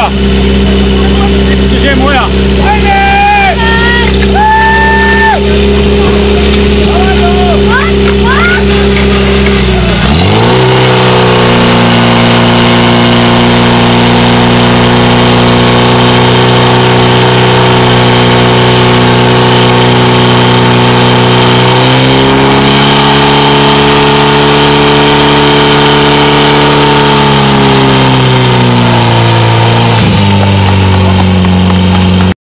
Hallelujah.